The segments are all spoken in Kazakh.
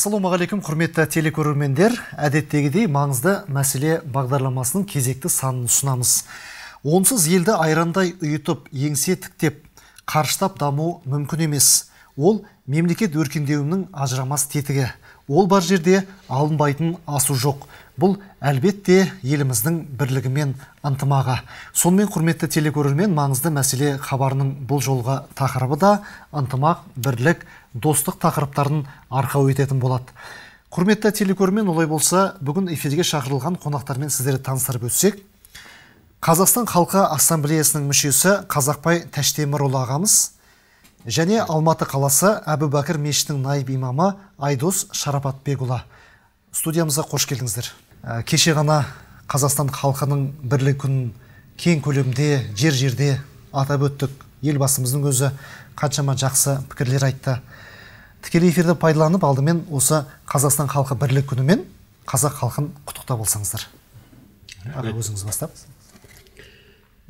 ассалаумағалейкум құрметті телекөрермендер. Әдеттегідей маңызды мәселе бағдарламасының кезекті санын ұсынамыз. Онсыз елді айрандай ұйытып еңсе тіктеп қарыштап даму мүмкін емес. Ол мемлекет өркендеуінің ажырамас тетігі. Ол бар жерде алынбайтын асу жоқ. Бұл әлбетте еліміздің бірлігі мен ынтымағы. Сонымен құрметті телекөрермен маңызды мәселе хабарының бұл жолға тақырыбы да ынтымақ бірлік достық тақырыптарын арқау ететін болады. Құрметті телекөрермен олай болса бүгін эфирге шақырылған қонақтармен сіздерді таныстырып өтсек қазақстан халқы ассамблеясының мүшесі қазақбай тәштемірұлы ағамыз және алматы қаласы әбу бәкір мешітінің найып имамы айдос шарапатбекұлы. Студиямызға қош келдіңіздер. Ә, кеше ғана қазақстан халқының бірлік күнін кең көлемде жер жерде атап өттік. Елбасымыздың өзі қаншама жақсы пікірлер айтты. Тікелей эфирді пайдаланып алдымен осы қазақстан халқы бірлік күнімен қазақ халқын құттықтап алсаңыздар. Аға өзіңіз бастап.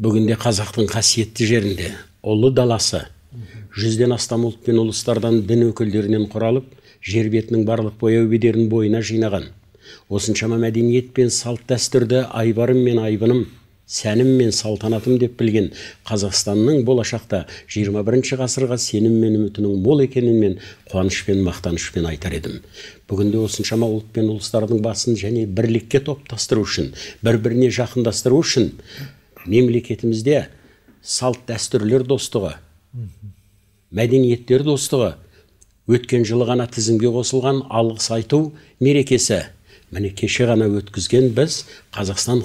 Бүгінде қазақтың қасиетті жерінде ұлы даласы жүзден астам ұлт пен ұлыстардан дін өкілдерінен құралып жер бетінің барлық бояу бедерін бойына жинаған. Осыншама мәдениет пен салт дәстүрді айбарым мен айбыным сәнім мен салтанатым деп білген қазақстанның болашақта 21 ғасырға сенім мен үмітінің мол екенін мен қуанышпен мақтанышпен айтар едім. Бүгінде осыншама ұлт пен ұлыстардың басын және бірлікке топтастыру үшін бір біріне жақындастыру үшін мемлекетімізде салт дәстүрлер достығы мәдениеттер достығы өткен жылы ғана тізімге қосылған алғыс айту мерекесі. Міне кеше ғана өткізген біз қазақстан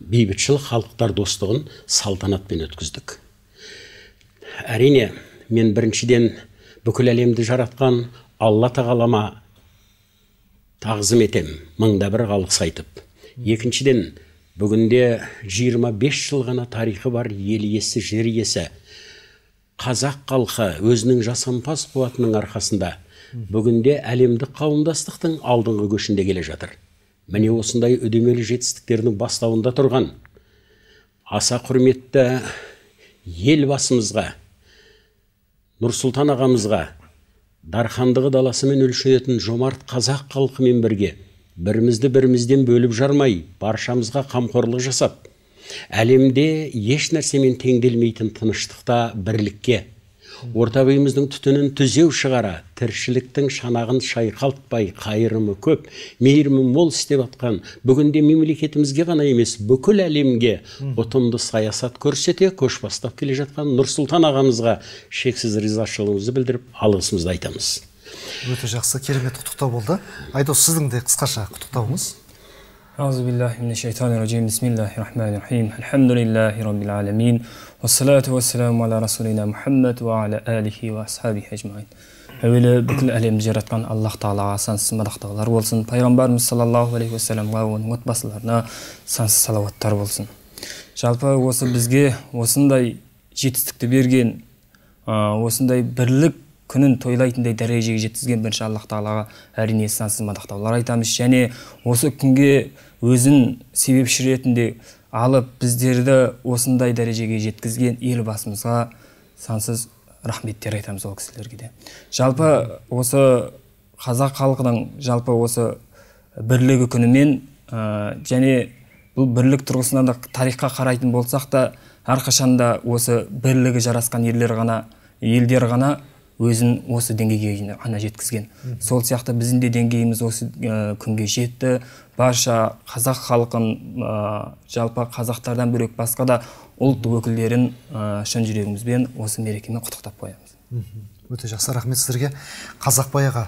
бейбітшіл халықтар достығын салтанатпен өткіздік. Әрине мен біріншіден бүкіл әлемді жаратқан алла тағалама тағзым етем мыңда бір алғыс айтып. Екіншіден бүгінде 25 жыл ғана тарихы бар ел иесі жер иесі. Қазақ халқы өзінің жасампаз қуатының арқасында бүгінде әлемдік қауымдастықтың алдыңғы көшінде келе жатыр. Міне осындай үдемелі жетістіктердің бастауында тұрған аса құрметті елбасымызға нұрсұлтан ағамызға дархандығы даласымен өлшенетін жомарт қазақ халқымен бірге бірімізді бірімізден бөліп жармай баршамызға қамқорлық жасап. Әлемде еш нәрсемен теңделмейтін тыныштықта бірлікке. Орта бойымыздың түтінін түзеу шығара тіршіліктің шанағын шайқалтпай қайырымы көп мейірімі мол істеп жатқан бүгінде мемлекетімізге ғана емес бүкіл әлемге ұтымды саясат көрсете көш бастап келе жатқан нұрсұлтан ағамызға шексіз ризашылығымызды білдіріп алғысымызды айтамыз өте жақсы керемет құттықтау болды айдос сіздің де қысқаша құттықтауыңыз أعوذ بالله من الشيطان الرجيم بسم الله الرحمن الرحيم الحمد لله رب العالمين والصلاة والسلام على رسولنا محمد وعلى آله وأصحابه أجمعين әуелі бүкіл әлемді жаратқан аллах тағалаға сансыз мадақтаулар болсын пайғамбарымыз саллаллаху алейхи уассаламға оның отбасыларына сансыз салауаттар болсын жалпы осы бізге осындай жетістікті берген осындай бірлік күнін тойлайтындай дәрежеге жеткізген бірінші аллах тағалаға әрине сансыз мадақтаулар айтамыз. Және осы күнге өзін себепші ретінде алып біздерді осындай дәрежеге жеткізген елбасымызға сансыз рахметтер айтамыз ол кісілерге де. Жалпы осы қазақ халқының жалпы осы бірлігі күнімен ә, және бұл бірлік тұрғысынан да тарихқа қарайтын болсақ та әрқашанда осы бірлігі жарасқан ерлер ғана елдер ғана өзін осы деңгейге ғана жеткізген. Сол сияқты біздің де деңгейіміз осы ә, күнге жетті. Барша қазақ халқын ә, жалпы қазақтардан бөлек басқа да ұлт өкілдерін ә, шын жүрегімізбен осы мерекемен құттықтап қоямыз. Өте жақсы рахмет сіздерге. Қазақбай аға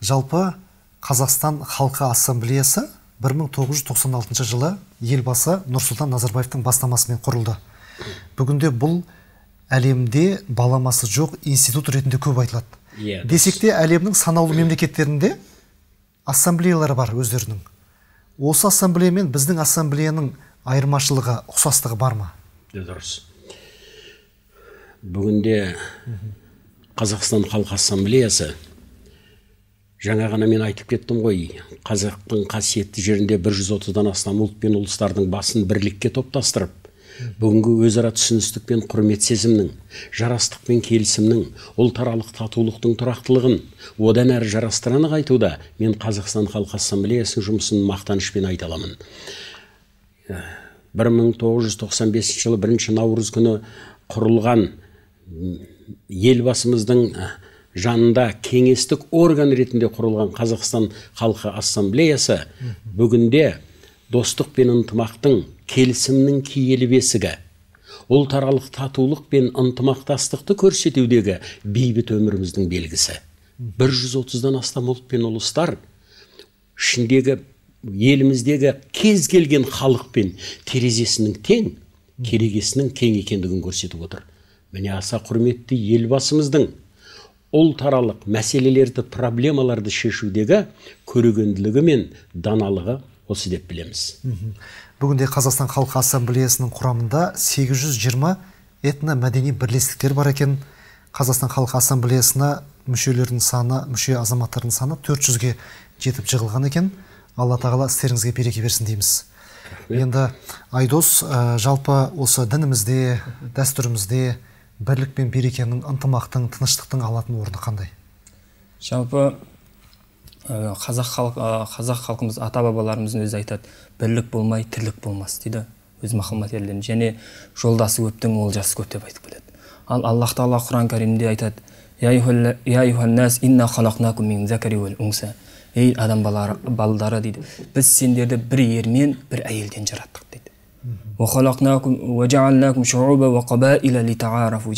жалпы қазақстан халқы ассамблеясы 1996 жылы елбасы нұрсұлтан назарбаевтың бастамасымен құрылды. Бүгінде бұл әлемде баламасы жоқ институт ретінде көп айтылады. Yeah, иә, десек те әлемнің санаулы мемлекеттерінде ассамблеялары бар өздерінің. Осы ассамблея мен біздің ассамблеяның айырмашылығы ұқсастығы бар ма? Дұрыс. Бүгінде қазақстан халқы ассамблеясы жаңа ғана мен айтып кеттім ғой қазақтың қасиетті жерінде 130-дан астам ұлт пен ұлыстардың басын бірлікке топтастырып бүгінгі өзара түсіністік пен құрмет сезімнің жарастық пен келісімнің ұлтаралық татулықтың тұрақтылығын одан әрі жарастыра нығайтуда мен қазақстан халқы ассамблеясының жұмысын мақтанышпен айта аламын. 1995 жылы бірінші наурыз күні құрылған елбасымыздың жанында кеңестік орган ретінде құрылған қазақстан халқы ассамблеясы бүгінде достық пен ынтымақтың келісімнің киелі бесігі. Ұлтаралық татулық пен ынтымақтастықты көрсетудегі бейбіт өміріміздің белгісі. 130-дан астам ұлт пен ұлыстар ішіндегі еліміздегі кез келген халықпен терезесінің тең керегесінің кең екендігін көрсетіп отыр. Міне аса құрметті елбасымыздың ұлтаралық мәселелерді проблемаларды шешудегі көрегенділігі мен даналығы осы деп білеміз. Бүгінде қазақстан халқы ассамблеясының құрамында 820 этно мәдени бірлестіктер бар екен. Қазақстан халқы ассамблеясына мүшелердің саны мүше азаматтардың саны 400-ге жетіп жығылған екен. Алла тағала істеріңізге береке берсін дейміз. Енді айдос жалпы осы дінімізде дәстүрімізде бірлік пен берекенің ынтымақтың тыныштықтың алатын орны қандай? Жалпы қазақ халық қазақ халқымыз ата бабаларымыздың өзі айтады. Бірлік болмай тірлік болмас дейді өз махаммат ерлерін және жолдасы көптің олжасы көп деп айтып келеді. Ал аллах тағала құран кәрімде айтады ей адам балдары дейді біз сендерді бір ермен бір әйелден жараттық дейді.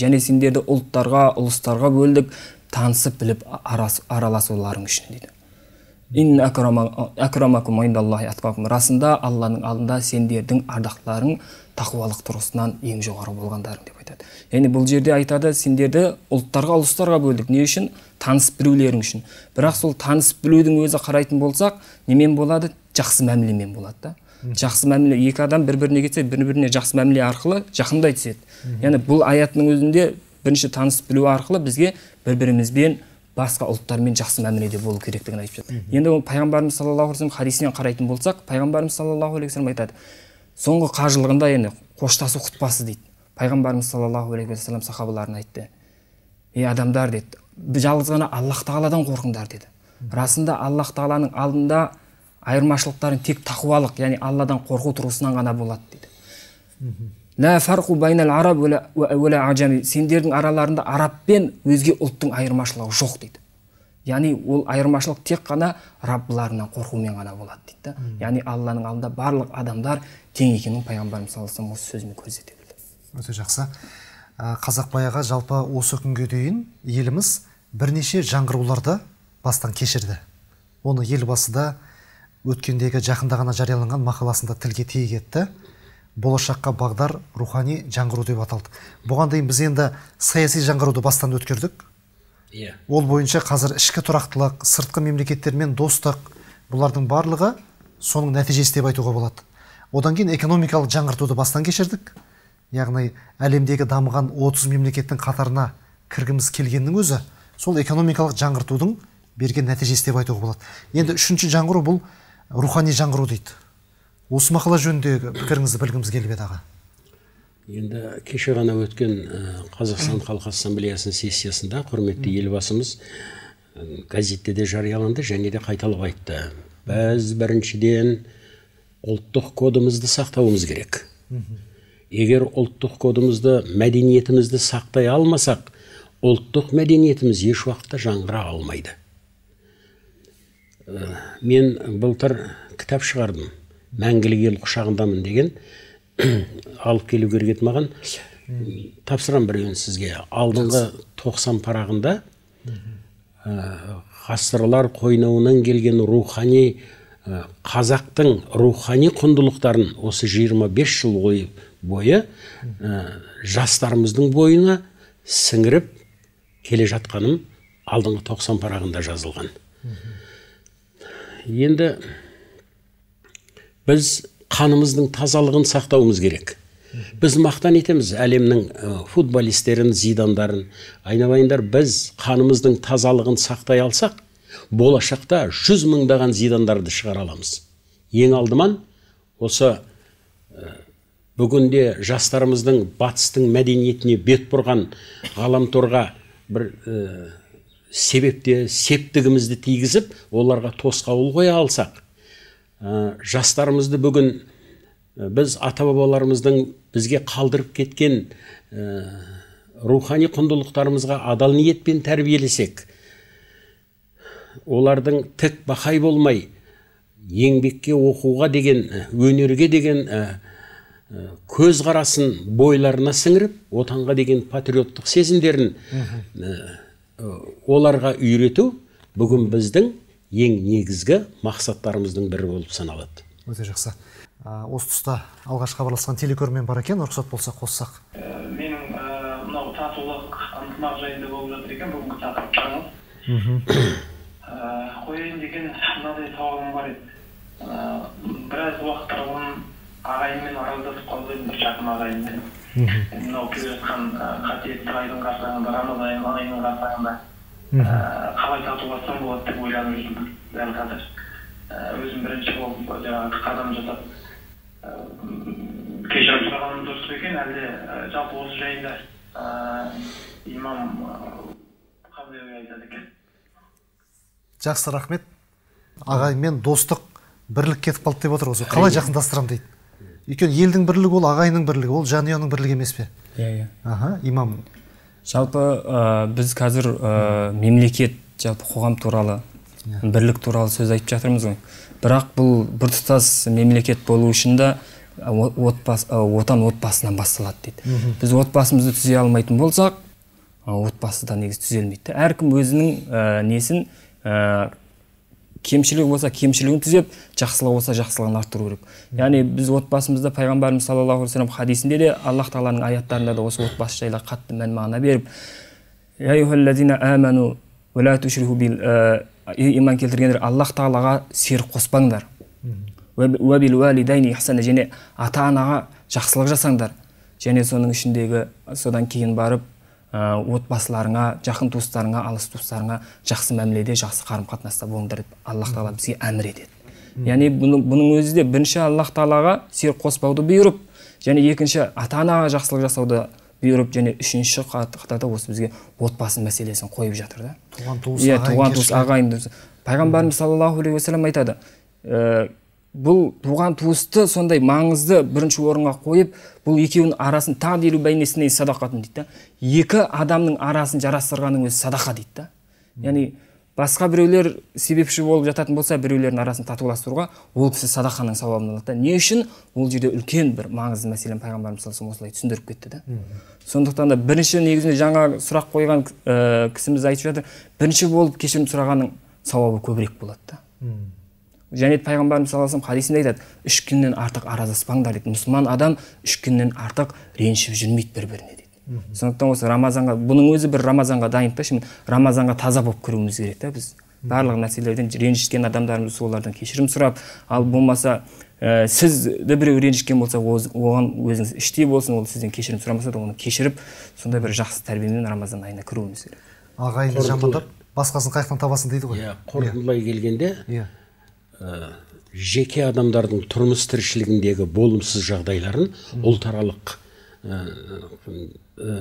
Және сендерді ұлттарға ұлыстарға бөлдік танысып біліп араласуларың үшін дейді. Расында алланың алдында сендердің ардақтыларың тақуалық тұрғысынан ең жоғары болғандарың деп айтады. Яғни бұл жерде айтады сендерді ұлттарға ұлыстарға бөлдік не үшін? Танысып білулерің үшін. Бірақ сол танысып білудің өзі қарайтын болсақ немен болады? Жақсы мәмілемен болады да. Жақсы мәміле екі адам бір біріне кетсе бір біріне жақсы мәміле арқылы жақындай түседі. Яғни бұл аяттың өзінде бірінші танысып білу арқылы бізге бір бірімізбен басқа ұлттармен жақсы мәміледе болу керектігін айтып жатыр. Енді ол пайғамбарымыз саллаллаху алейhi хадисінен қарайтын болсақ пайғамбарымыз саллаллаху алейхи вассалам айтады соңғы қажылығында енді қоштасу құтпасы дейді. Пайғамбарымыз саллаллаху алейхи вассалам сахабаларына айтты. Ей адамдар деді. Жалғыз ғана аллах тағаладан қорқыңдар деді. Расында аллах тағаланың алдында айырмашылықтарың тек тақуалық яғни алладан қорқу тұрғысынан ғана болады дейді сендердің араларында араб пен өзге ұлттың айырмашылығы жоқ дейді. яғни ол айырмашылық тек қана раббыларынан қорқумен ғана болады дейді да. Яғни алланың алдында барлық адамдар тең екенін пайғамбарымыз саллаллаху алейhi осы сөзімен көрсете білді. Өте жақсы. Қазақ баяға жалпы осы күнге дейін еліміз бірнеше жаңғыруларды бастан кешірді. Оны елбасы да өткендегі жақында ғана жарияланған мақаласында тілге тиек етті. Болашаққа бағдар рухани жаңғыру деп аталды. Бұған дейін біз енді саяси жаңғыруды бастан өткердік. Иә. Ол бойынша қазір ішкі тұрақтылық сыртқы мемлекеттермен достық бұлардың барлығы соның нәтижесі деп айтуға болады. Одан кейін экономикалық жаңғыртуды бастан кешірдік. Яғни әлемдегі дамыған 30 мемлекеттің қатарына кіргіміз келгеннің өзі сол экономикалық жаңғыртудың берген нәтижесі деп айтуға болады. Енді үшінші жаңғыру бұл рухани жаңғыру дейді. Осы мақала жөніндегі пікіріңізді білгіміз келіп еді аға. Енді кеше ғана өткен қазақстан халқы ассамблеясының сессиясында құрметті елбасымыз газетте де жарияланды және де қайталап айтты. Біз біріншіден ұлттық кодымызды сақтауымыз керек. Егер ұлттық кодымызды мәдениетімізді сақтай алмасақ ұлттық мәдениетіміз еш уақытта жаңғыра алмайды. Мен былтыр кітап шығардым. Мәңгілік ел құшағындамын деген алып келу керек еді маған. Тапсырамын біреуін сізге. Алдыңғы тоқсан парағында ғасырлар қойнауынан келген рухани қазақтың рухани құндылықтарын осы 25 жыл бойы жастарымыздың бойына сіңіріп келе жатқаным алдыңғы тоқсан парағында жазылған. Енді біз қанымыздың тазалығын сақтауымыз керек біз мақтан етеміз әлемнің футболистерін зидандарын айналайындар біз қанымыздың тазалығын сақтай алсақ болашақта жүз мыңдаған зидандарды шығара аламыз ең алдыман осы бүгінде жастарымыздың батыстың мәдениетіне бет бұрған ғаламторға бір ә, себепте септігімізді тигізіп оларға тосқауыл қоя алсақ ә, жастарымызды бүгін біз ата бабаларымыздың бізге қалдырып кеткен ә, рухани құндылықтарымызға адал ниетпен тәрбиелесек олардың тік бақай болмай еңбекке оқуға деген өнерге деген көзқарасын бойларына сіңіріп отанға деген патриоттық сезімдерін оларға үйрету бүгін біздің ең негізгі мақсаттарымыздың бірі болып саналады. Өте жақсы. Осы тұста алғаш хабарласқан телекөрермен бар екен рұқсат болса қоссақ. Менің мынау татулық ынтымақ жайында болып жатыр екен бүгінгі тақырыптарыңыз қояйын деген мынадай сауалым бар еді. Біраз уақыт бұрын ағайынмен араласып қалып едім бір жақын ағайынмен. Мынау келе жатқан қасиетті айдың қарсаңында рамазан айының қарсаңында. Қалай татулассам болады деп ойланып жүрмін дәл қазір. Өзім бірінші болып жаңағы қадам жасап кешірім сұрағаным дұрыс па екен? Әлде жалпы осы жайында имам қандай ой айтады екен? Жақсы рахмет. Ағайынмен достық бірлік кетіп қалды деп отыр ғой қалай жақындастырамын дейді. Өйткені елдің бірлігі ол ағайынның бірлігі ол жанұяның бірлігі емес пе? Иә иә. Аха имам. Жалпы ә, біз қазір ә, мемлекет жалпы қоғам туралы бірлік туралы сөз айтып жатырмыз ғой. Бірақ бұл біртұтас мемлекет болу үшін де отбасы отан отбасынан басталады дейді. Біз отбасымызды түзей алмайтын болсақ отбасы да негізі түзелмейді. Әркім өзінің ә, несін ә, кемшілігі болса кемшілігін түзеп жақсылығы болса жақсылығын арттыру керек. Яғни біз отбасымызда пайғамбарымыз саллаллаху алейхи вассалам хадисінде де аллах тағаланың аяттарында да осы отбасы жайлы қатты мән мағына беріп иман келтіргендер аллах тағалаға серік қоспаңдар және ата анаға жақсылық жасаңдар. Және соның ішіндегі содан кейін барып отбасыларыңа жақын туыстарыңа алыс туыстарыңа жақсы мәміледе жақсы қарым қатынаста болыңдар деп аллах тағала бізге әмір етеді. Яғни бұның, бұның өзі де бірінші аллах тағалаға серік қоспауды бұйырып және екінші ата анаға жақсылық жасауды бұйырып және үшінші қатарда осы бізге отбасы мәселесін қойып жатыр да. Туған туыс иә туған туыс ағайын пайғамбарымыз саллаллаху алейхи уассалам айтады бұл туған туысты сондай маңызды бірінші орынға қойып бұл екеуінің арасын тағдилу бәйнесіне садақатын дейді да. Екі адамның арасын жарастырғанның өзі садақа дейді да. Яғни басқа біреулер себепші болып жататын болса біреулердің арасын татуластыруға ол кісі садақаның сауабын алады да. Не үшін? Ол жерде үлкен бір маңызды мәселені пайғамбарымыз саллаллаху осылай түсіндіріп кетті да. Сондықтан да бірінші негізінде жаңа сұрақ қойған ә, кісіміз айтып жатыр. Бірінші болып кешірім сұрағанның сауабы көбірек болады да. Және пайғамбарымыз саллаллаху алейhi хадисінде айтады үш күннен артық араздаспаңдар дейді. Мұсылман адам үш күннен артық ренжіп жүрмейді бір біріне дейді сондықтан осы рамазанға бұның өзі бір рамазанға дайындық та рамазанға таза болып кіруіміз керек та біз. Барлық нәрселерден ренжіскен адамдарымыз солардан кешірім сұрап ал болмаса ә, сізді біреу ренжіткен болса оған өзіңіз іштей болсын ол сізден кешірім сұрамаса да оны кешіріп сондай бір жақсы тәрбиемен рамазан айына кіруіміз керек. Ағайынды жамандап басқасын қаяқтан табасың дейді ғой. Иә қорытындылай келгенде иә. Ә, жеке адамдардың тұрмыс тіршілігіндегі болымсыз жағдайларын ұлтаралық ә, ә,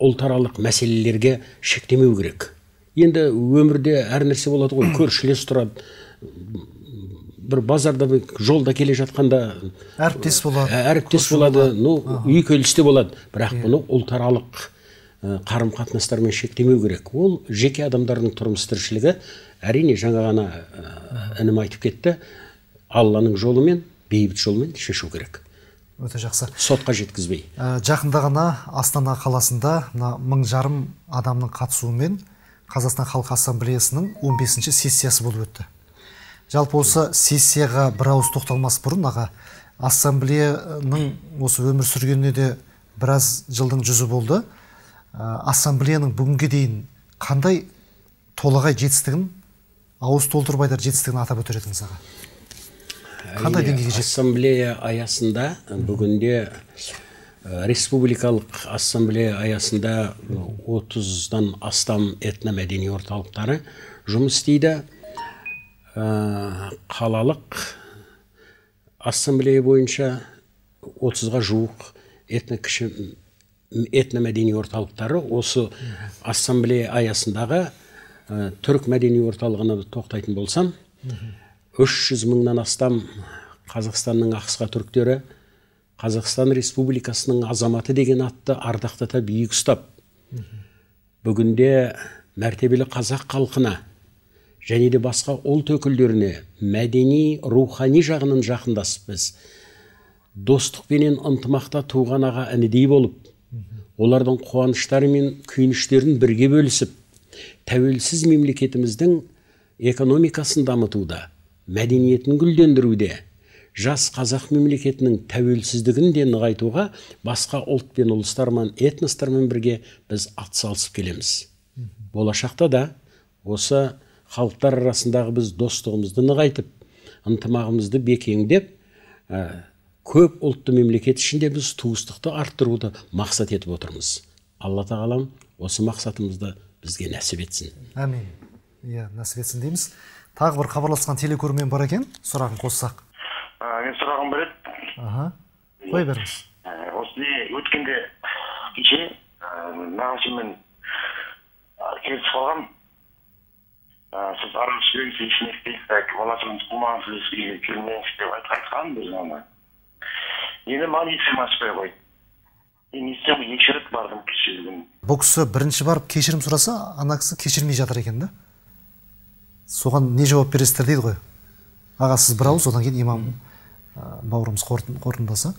ұлтаралық мәселелерге шектемеу керек. Енді өмірде әр нәрсе болады ғой көршілес тұрады. Бір базарда жолда келе жатқанда әріптес болады әріптес болады ну үй келісте болады. Бірақ бұны ұлтаралық қарым қатынастармен шектемеу керек. Ол жеке адамдардың тұрмыс тіршілігі әрине жаңа ғана інім айтып кетті. Алланың жолымен бейбіт жолмен шешу керек. өте жақсы. Сотқа жеткізбей. Ә, жақында ғана астана қаласында мына мың жарым адамның қатысуымен қазақстан халқы ассамблеясының 15 бесінші сессиясы болып өтті. Жалпы осы сессияға бір ауыз тоқталмас бұрын аға ассамблеяның осы өмір сүргеніне де біраз жылдың жүзі болды. Ә, ассамблеяның бүгінге дейін қандай толағай жетістігін ауыз толтырып айтар жетістігін атап өтер едіңіз аға? Қандай деңгейге жетті ассамблея аясында бүгінде республикалық ассамблея аясында отыздан астам этномәдени орталықтары жұмыс істейді. Қалалық ассамблея бойынша отызға жуық этно кіші этномәдени орталықтары осы ассамблея аясындағы ә, түрік мәдени орталығына тоқтайтын болсам үш жүз мыңнан астам қазақстанның ақсқа түріктері қазақстан республикасының азаматы деген атты ардақтата биік ұстап бүгінде мәртебелі қазақ халқына және де басқа ұлт өкілдеріне мәдени рухани жағынан жақындасып біз достық пенен ынтымақта туған аға інідей болып олардың қуаныштары мен күйініштерін бірге бөлісіп тәуелсіз мемлекетіміздің экономикасын дамытуда мәдениетін гүлдендіруде жас қазақ мемлекетінің тәуелсіздігін де нығайтуға басқа ұлт пен ұлыстармен этностармен бірге біз атсалысып келеміз. Болашақта да осы халықтар арасындағы біз достығымызды нығайтып ынтымағымызды бекеңдеп ә, көп ұлтты мемлекет ішінде біз туыстықты арттыруды мақсат етіп отырмыз. Алла тағалам осы мақсатымызды бізге нәсіп етсін. Әмин. Иә нәсіп етсін дейміз. Тағы бір хабарласқан телекөрермен бар екен. Сұрағын қоссақ. Мен сұрағым бар еді. Аха. Қоя беріңіз. Осы не өткенде кеше нағашыммен келісіп қалғам. Сіз сөйлеңіз ешнәрсе дейсіз баласыңыз қумаңыз үйге келмеңіз деп айтқан біз оны енді маған есігім ашпай қойды. Мен не істеймін екі рет бардым кеше күні. Бұл кісі бірінші барып кешірім сұраса ана кісі кешірмей жатыр екен да. Соған не жауап бересіздер дейді ғой. Аға сіз бір ауыз одан кейін имам бауырымыз қорытындаса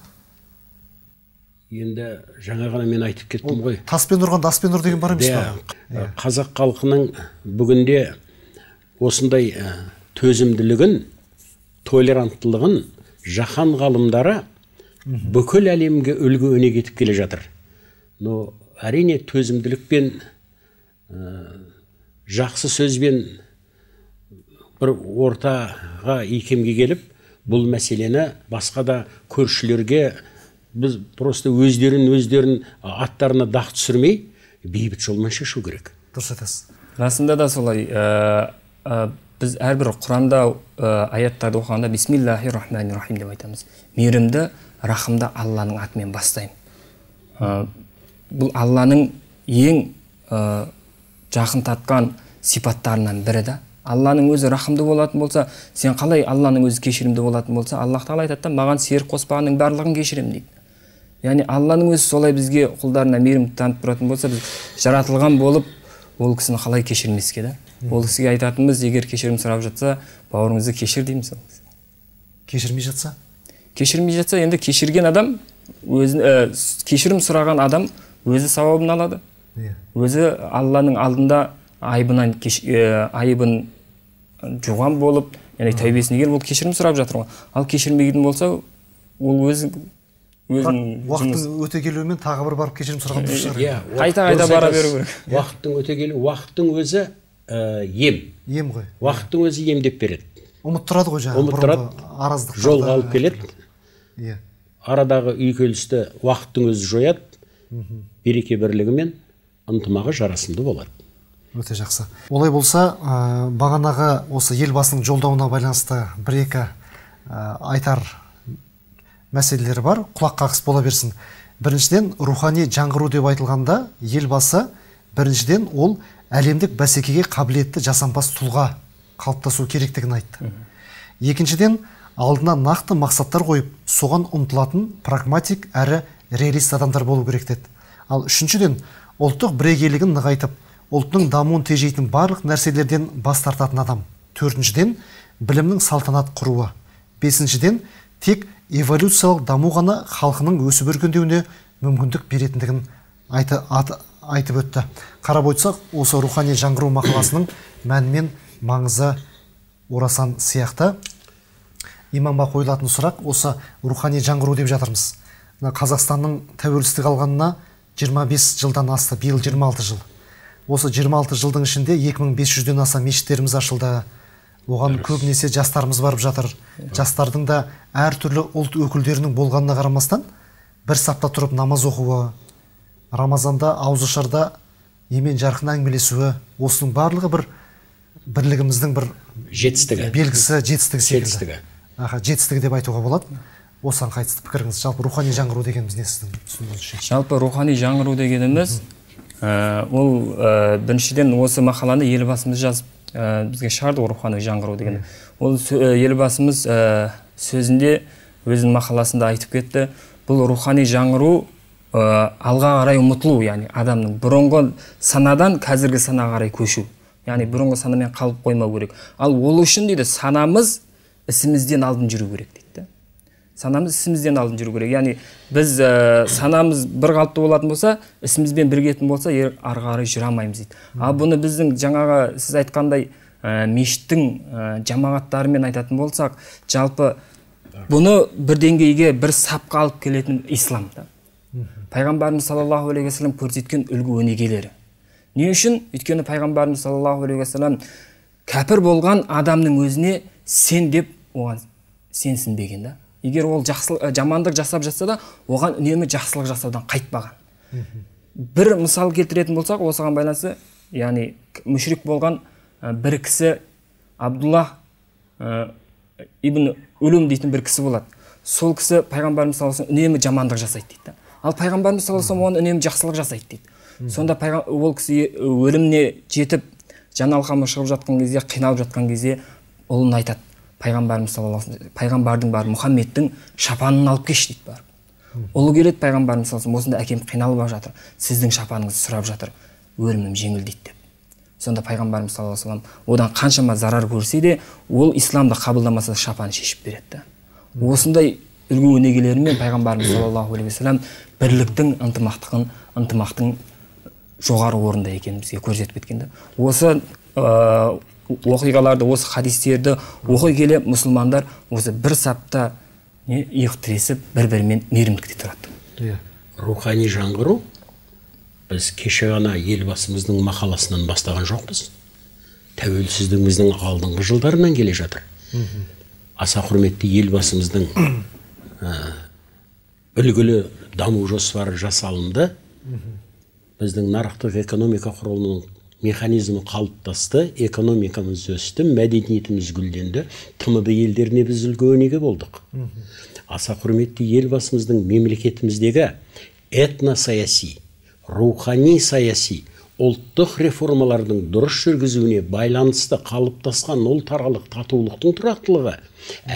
енді жаңа ғана мен айтып кеттім ғой. таспен ұрғанда аспен ұр деген бар емес па? Қазақ халқының бүгінде осындай төзімділігін толеранттылығын жаһан ғалымдары бүкіл әлемге үлгі өнеге етіп келе жатыр. Но әрине төзімділікпен ә, жақсы сөзбен бір ортаға икемге келіп бұл мәселені басқа да көршілерге біз просто өздерін өздерін аттарына дақ түсірмей бейбіт жолмен шешу керек. Дұрыс айтасыз. расында да солай ә, ә, біз әрбір құранда ә, аяттарды оқығанда бисмиллахи рахмани рахим деп айтамыз. Мейірімді рахымды алланың атымен бастаймын. Ә, бұл алланың ең ә, жақын тартқан сипаттарынан бірі да. Алланың өзі рахымды болатын болса сен қалай алланың өзі кешірімді болатын болса аллах тағала айтады да маған серік қоспағанның барлығын кешіремін дейді. Яғни алланың өзі солай бізге құлдарына мейірім танытып тұратын болса біз жаратылған болып ол кісіні қалай кешірмеске да? Ол кісіге айтатынымыз егер кешірім сұрап жатса бауырыңызды кешір дейміз кешірмей жатса? Кешірмей жатса енді кешірген адам өзін ә, кешірім сұраған адам өзі сауабын алады. Иә. Өзі алланың алдында айыбынан кеш, ә, айыбын жуған болып яғни тәубесіне келіп ол кешірім сұрап жатыр ғой. Ал кешірмейтін болса ол өзі өзінің уақыттың өте келуімен тағы бір барып кешірім сұраған дұрыс шығар. Иә қайта қайта бара беру керек. Уақыттың өте келуі уақыттың өзі ә, ем. Ем ғой. Уақыттың өзі емдеп береді. Ұмыттырады ғой жаңағы ұмыттырады. араздық жолға алып келеді. Иә. Арадағы үйкелісті уақыттың өзі жояды. Береке бірлігімен ынтымағы жарасымды болады. Өте жақсы. Олай болса ә, бағанағы осы елбасының жолдауына байланысты бір екі ә, айтар мәселелері бар. Құлақ қағыс бола берсін. Біріншіден рухани жаңғыру деп айтылғанда елбасы біріншіден ол әлемдік бәсекеге қабілетті жасампаз тұлға қалыптасу керектігін айтты. Екіншіден алдына нақты мақсаттар қойып соған ұмтылатын прагматик әрі реалист адамдар болу керек деді. Ал үшіншіден ұлттық бірегейлігін нығайтып ұлттың дамуын тежейтін барлық нәрселерден бас тартатын адам. Төртіншіден білімнің салтанат құруы. Бесіншіден тек эволюциялық даму ғана халқының өсіп өркендеуіне мүмкіндік беретіндігін айты, айтып өтті. Қарап отырсақ осы рухани жаңғыру мақаласының мәні мен маңызы орасан сияқты. Имамға қойылатын сұрақ осы рухани жаңғыру деп жатырмыз. Мына қазақстанның тәуелсіздік алғанына 25 жылдан асты биыл 26 жыл. Осы 26 жылдың ішінде 2500-ден аса мешіттеріміз ашылды. Оған көбінесе жастарымыз барып жатыр. Жастардың да әртүрлі ұлт өкілдерінің болғанына қарамастан бір сапта тұрып намаз оқуы рамазанда ауызашарда емен жарқын әңгімелесуі осының барлығы бір бірлігіміздің бір жетістігі. белгісі жетістігі секілді. Жетістігі аха жетістігі деп айтуға болады. Осыған қатысты пікіріңіз. Жалпы рухани жаңғыру дегеніміз не сіздің түсінігіңізше жалпы рухани жаңғыру дегеніміз ә, ол ә, біріншіден осы мақаланы елбасымыз жазып ә, бізге шығарды ғой рухани жаңғыру деген ол ә, елбасымыз ә, сөзінде өзінің мақаласында айтып кетті. Бұл рухани жаңғыру ә, алға қарай ұмытылу яғни адамның бұрынғы санадан қазіргі санаға қарай көшу. Яғни бұрынғы санамен қалып қоймау керек. Ал ол үшін дейді санамыз ісімізден алдын жүру керек санамыз ісімізден алдын жүру керек. Яғни біз ә, санамыз бір қалыпты болатын болса ісімізбен біргетін болса ер- ары қарай жүре алмаймыз дейді ал бұны біздің жаңағы сіз айтқандай ә, мешіттің ә, жамағаттарымен айтатын болсақ жалпы бұны бір деңгейге бір сапқа алып келетін ислам да. Пайғамбарымыз саллаллаху алейхи уассалам көрсеткен үлгі өнегелері. Не үшін? Өйткені пайғамбарымыз саллаллаху алейхи уассалам кәпір болған адамның өзіне сен деп оған сенсінбеген да. Егер ол жақсы ә, жамандық жасап жатса да оған үнемі жақсылық жасаудан қайтпаған. Бір мысал келтіретін болсақ осыған байланысты яғни мүшрик болған ә, бір кісі абдуллах ә, ибн үлім дейтін бір кісі болады. Сол кісі пайғамбарымыз саллаллаху алейхи үнемі жамандық жасайды дейді ал пайғамбарымыз саллаллаху алейхи оған үнемі жақсылық жасайды дейді. Сонда ол кісі өліміне жетіп жан алқамы шығып жатқан кезде қиналып жатқан кезде ұлына айтады. Пайғамбарымыз саллаллаху пайғамбардың бар мұхаммедтің шапанын алып келші дейді барып. Ұлы келеді пайғамбарымыз саллаллаху осында әкем қиналып жатыр сіздің шапаныңызды сұрап жатыр өлімім жеңілдейді деп. Сонда пайғамбарымыз саллаллаху вассалам одан қаншама зарар көрсе де ол исламды қабылдамаса да шапанын шешіп береді да. Осындай үлгі өнегелерімен пайғамбарымыз саллаллаху алейхи вассалам бірліктің ынтымақтығын ынтымақтың жоғары орында екенін бізге көрсетіп кеткен да. Осы оқиғаларды осы хадистерді оқи келе мұсылмандар осы бір сапта не иық тіресіп бір бірімен мейірімдікте тұрады. Иә. Рухани жаңғыру біз кеше ғана елбасымыздың мақаласынан бастаған жоқпыз. Тәуелсіздігіміздің алдыңғы жылдарынан келе жатыр. Аса құрметті елбасымыздың ә, үлгілі даму жоспары жасалынды. Біздің нарықтық экономика құрылымының механизмі қалыптасты экономикамыз өсті мәдениетіміз гүлденді тмд елдеріне біз үлгі өнеге болдық. Аса құрметті елбасымыздың мемлекетіміздегі этносаяси рухани саяси ұлттық реформалардың дұрыс жүргізуіне байланысты қалыптасқан ұлтаралық татулықтың тұрақтылығы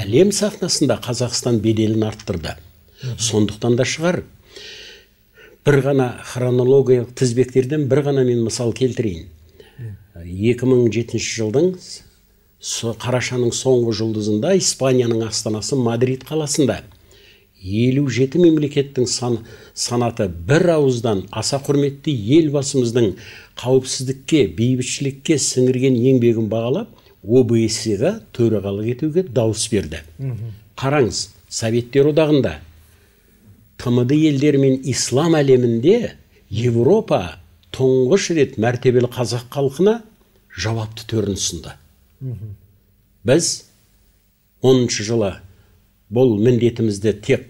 әлем сахнасында қазақстан беделін арттырды. Сондықтан да шығар бір ғана хронологиялық тізбектерден бір ғана мен мысал келтірейін. 2007 жылдың қарашаның соңғы жұлдызында испанияның астанасы мадрид қаласында 57 мемлекеттің сан, санаты бір ауыздан аса құрметті елбасымыздың қауіпсіздікке бейбітшілікке сіңірген еңбегін бағалап обсе-ға төрағалық етуге дауыс берді. Қараңыз советтер одағында тмд елдері мен ислам әлемінде европа тұңғыш рет мәртебелі қазақ халқына жауапты төрін ұсынды. Біз оныншы жылы бұл міндетімізді тек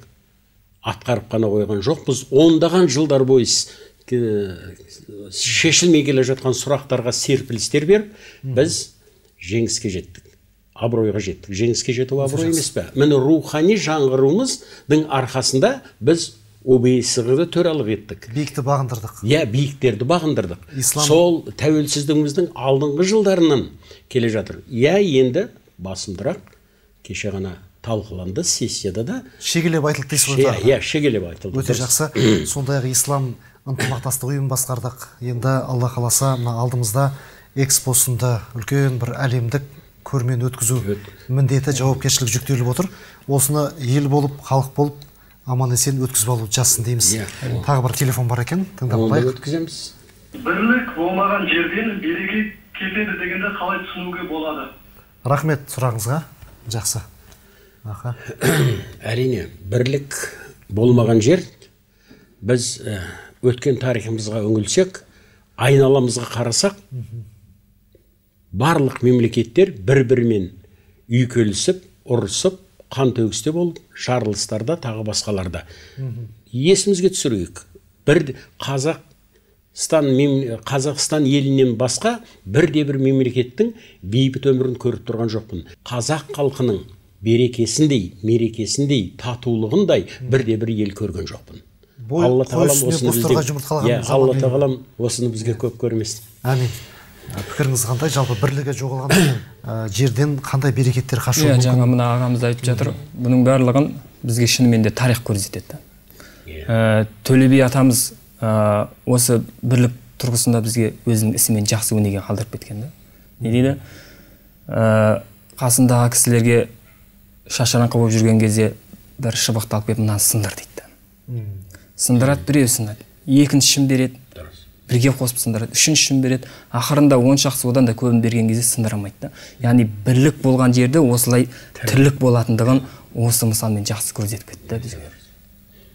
атқарып қана қойған жоқпыз. Ондаған жылдар бойы шешілмей келе жатқан сұрақтарға серпілістер беріп біз жеңіске жеттік. Абыройға жеттік жеңіске жету абырой емес пе? Міне рухани жаңғыруымыздың арқасында біз обсе-ға төралық еттік. Биікті бағындырдық. Иә биіктерді бағындырдық. Ислам- сол тәуелсіздігіміздің алдыңғы жылдарынан келе жатыр. Иә енді басымдырақ кеше ғана талқыланды сессияда да шегелеп айтылды дейсіз ғой иә иә шегелеп айтылды. Өте жақсы. Сондай ақ ислам ынтымақтастық ұйымын басқардық. Енді алла қаласа мына алдымызда экспосында үлкен бір әлемдік көрмені өткізу міндеті жауапкершілік жүктеліп отыр. Осыны ел болып халық болып аман есен өткізіп алу жазсын дейміз. Иә. тағы бір телефон бар екен тыңдап алайық өткіземіз. Бірлік болмаған жерден береке кетеді дегенді қалай түсінуге болады? Рахмет сұрағыңызға. Жақсы. Аха. Әрине бірлік болмаған жер біз өткен тарихымызға үңілсек айналамызға қарасақ барлық мемлекеттер бір бірімен үйкелісіп ұрысып қан төгісте болып жарылыстарда тағы басқаларда. Есімізге түсірейік. Бір қазақстан мем- қазақстан елінен басқа бірде бір мемлекеттің бейбіт өмірін көріп тұрған жоқпын. Қазақ халқының берекесіндей мерекесіндей татулығындай бірде бір ел көрген жоқпын. Алла тағалам осыны бізге иә алла тағалам осыны бізге көп көрмесін. Әмин пікіріңіз қандай? Жалпы бірлігі жоғалған ә, жерден қандай берекеттер қашуы иә мүмкін? жаңа мына ағамыз айтып жатыр бұның барлығын бізге шынымен де тарих көрсетеді ә, төле би атамыз ә, осы бірлік тұрғысында бізге өзінің ісімен жақсы өнеге қалдырып кеткен да. Не дейді? Ә, қасындағы кісілерге шашараңқы болып жүрген кезде бір шыбықты алып келіп мынаны сындыр дейді да. Сындырады біреу сынады екіншісін береді бірге қосып сындырады. Үшіншісін береді. Ақырында он шақты одан да көбін берген кезде сындыра алмайды да. Яғни бірлік болған жерде осылай тірлік. болатындығын осы мысалмен жақсы көрсетіп кетті бізге.